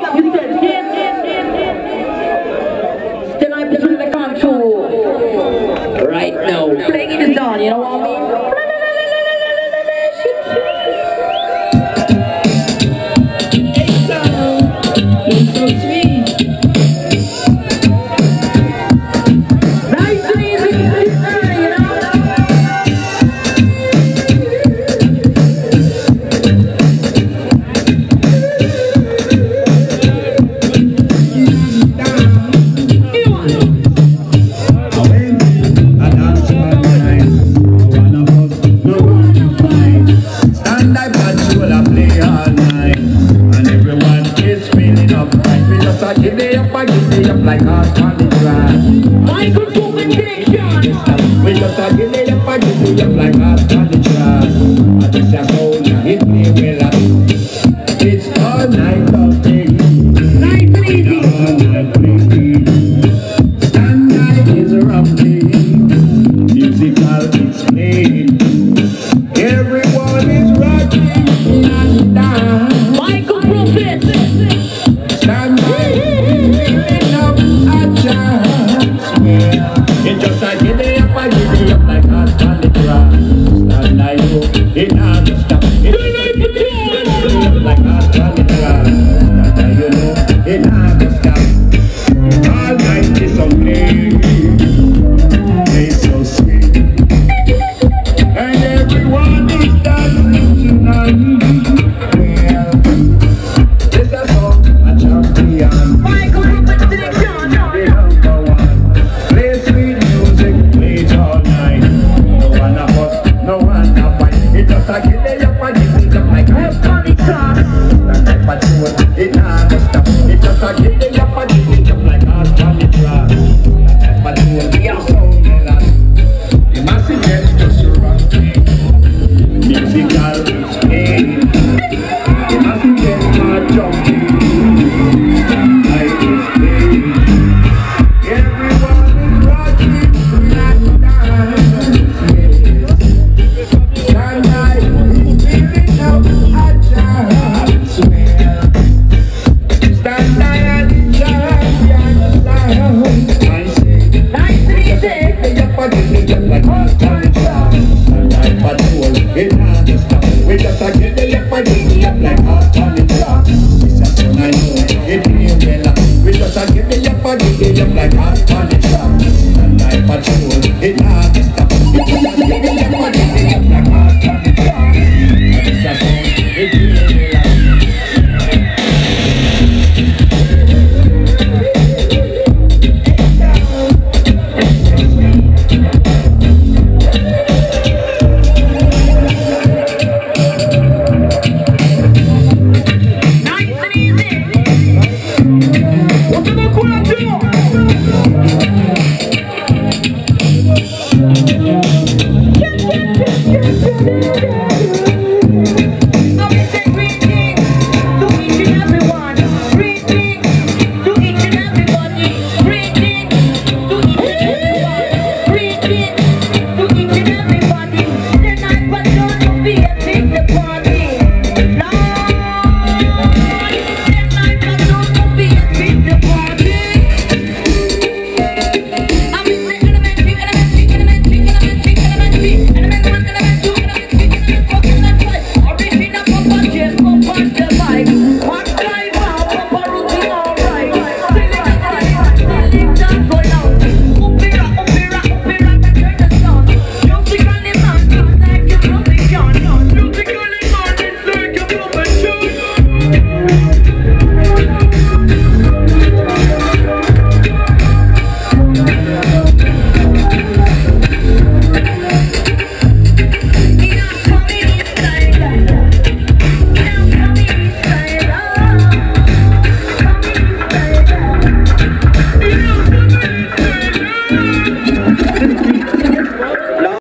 picking up. Then I put it in the control. Right now, playing it is done, you know what I mean? like hot on the ground. I could do the. We look at you, little party, do like hot on the ground. I just have nigga like my guy.